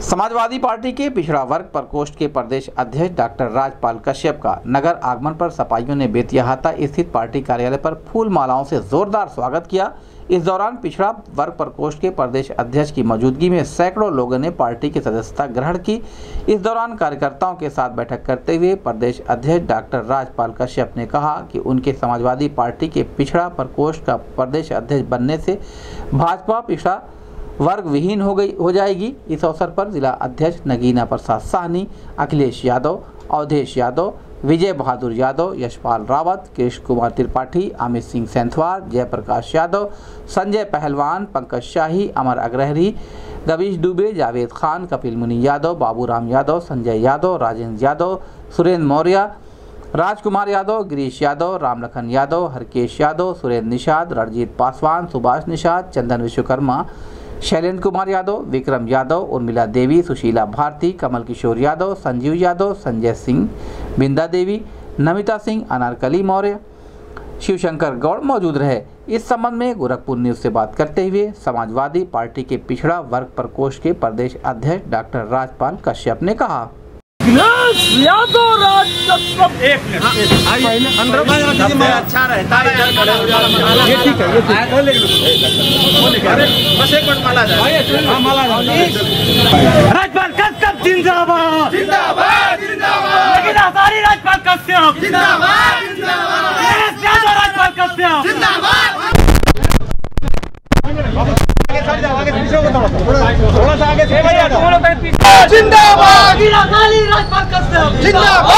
Samajwadi party के पिछड़ा वर्ग प्रकोष्ठ के प्रदेश अध्यक्ष डॉक्टर राजपाल कश्यप का नगर आगमन पर सपाइयों ने बेतियाहाता स्थित पार्टी कार्यालय पर फूल मालाओं से जोरदार स्वागत किया। इस दौरान पिछड़ा वर्ग प्रकोष्ठ के प्रदेश अध्यक्ष की मौजूदगी में सैकड़ों लोगों ने पार्टी की सदस्यता ग्रहण की। इस दौरान कार्यकर्ताओं के साथ बैठक करते हुए प्रदेश अध्यक्ष डॉक्टर राजपाल कश्यप ने कहा कि उनके समाजवादी पार्टी के पिछड़ा प्रकोष्ठ का प्रदेश अध्यक्ष बनने से भाजपा पिछड़ा वर्ग विहीन हो गई हो जाएगी। इस अवसर पर जिला अध्यक्ष नगीना प्रसाद साहनी, अखिलेश यादव, अवधेश यादव, विजय बहादुर यादव, यशपाल रावत कृष्ण कुमार त्रिपाठी, अमित सिंह सेंथवार, जयप्रकाश यादव, संजय पहलवान, पंकज शाही, अमर अग्रहरी गवीश दुबे, जावेद खान, कपिल मुनि यादव, बाबूराम यादव, संजय यादव, राजेंद्र यादव, सुरेंद्र मौर्य, राजकुमार यादव, गिरीश यादव, रामलखन यादव, हरकेश यादव, सुरेंद्र निषाद, रणजीत पासवान, सुभाष निषाद, चंदन विश्वकर्मा शैलेंद्र कुमार यादव विक्रम यादव उर्मिला देवी सुशीला भारती कमल किशोर यादव संजीव यादव संजय सिंह बिंदा देवी नमिता सिंह अनारकली मौर्य शिवशंकर गौड़ मौजूद रहे। इस संबंध में गोरखपुर न्यूज़ से बात करते हुए समाजवादी पार्टी के पिछड़ा वर्ग प्रकोष्ठ के प्रदेश अध्यक्ष डॉक्टर राजपाल कश्यप ने कहा। अखिलेश यादव राज मिनट में अच्छा रहता है इधर खड़े हो जाओ ये ठीक है ये ठीक है। अरे बस एक मिनट माला जाए। हाँ, माला। राजपाल कश्यप जिंदाबाद। जिंदाबाद जिंदाबाद। लेकिन हमारी राजपाल कश्यप जिंदाबाद राजपाल कश्यप जिंदाबाद। आगे सर जाओ आगे पीछे को थोड़ा सा आगे जिंदाबाद। जिंदाबाद।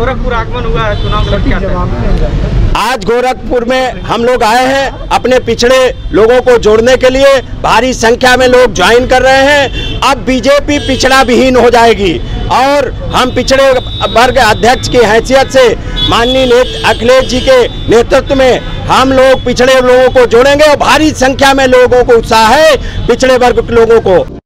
गोरखपुर आगमन हुआ है, चुनाव लड़ के आते हैं। आज गोरखपुर में हम लोग आए हैं अपने पिछड़े लोगों को जोड़ने के लिए। भारी संख्या में लोग ज्वाइन कर रहे हैं। अब बीजेपी पिछड़ा विहीन हो जाएगी। और हम पिछड़े वर्ग अध्यक्ष की हैसियत से माननीय अखिलेश जी के नेतृत्व में हम लोग पिछड़े लोगों को जोड़ेंगे। और भारी संख्या में लोगों को उत्साह है पिछड़े वर्ग के लोगों को।